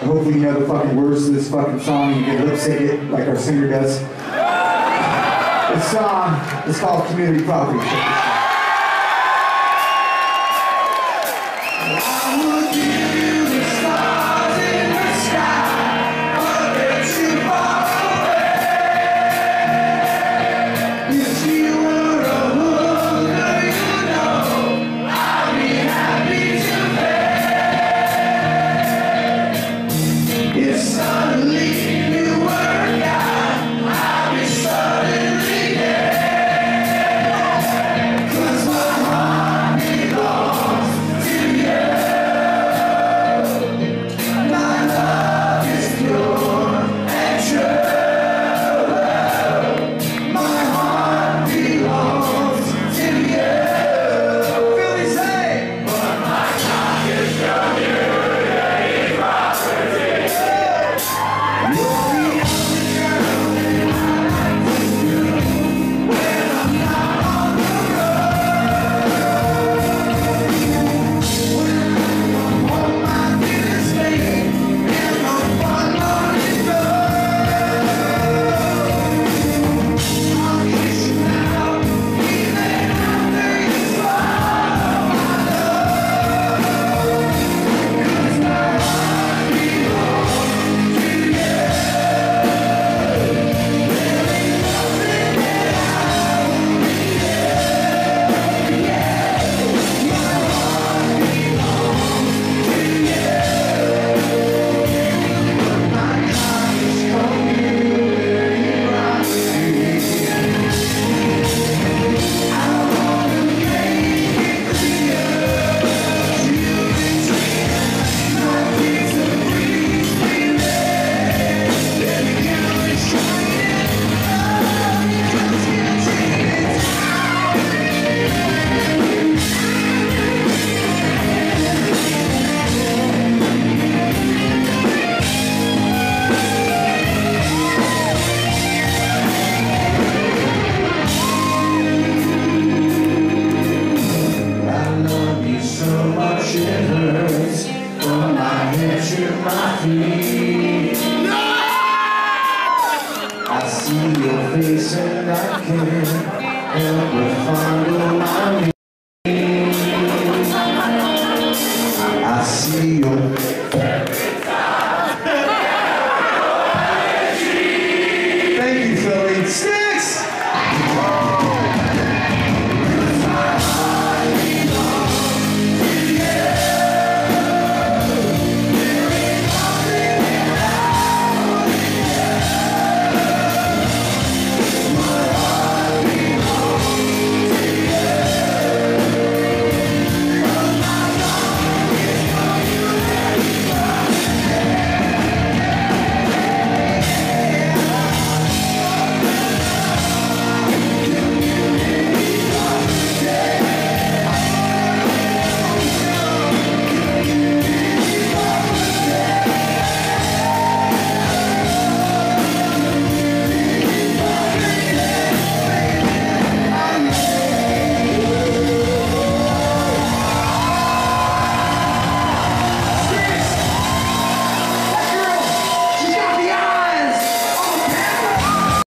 Hopefully you know the fucking words to this fucking song and you can lip sync it like our singer does. This song is called Community Property. I see your face and I can't help but find